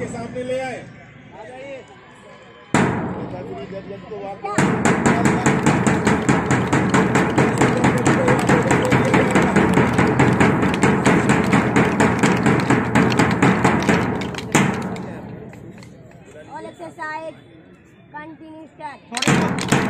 के सामने ले आए All exercise. Continue start.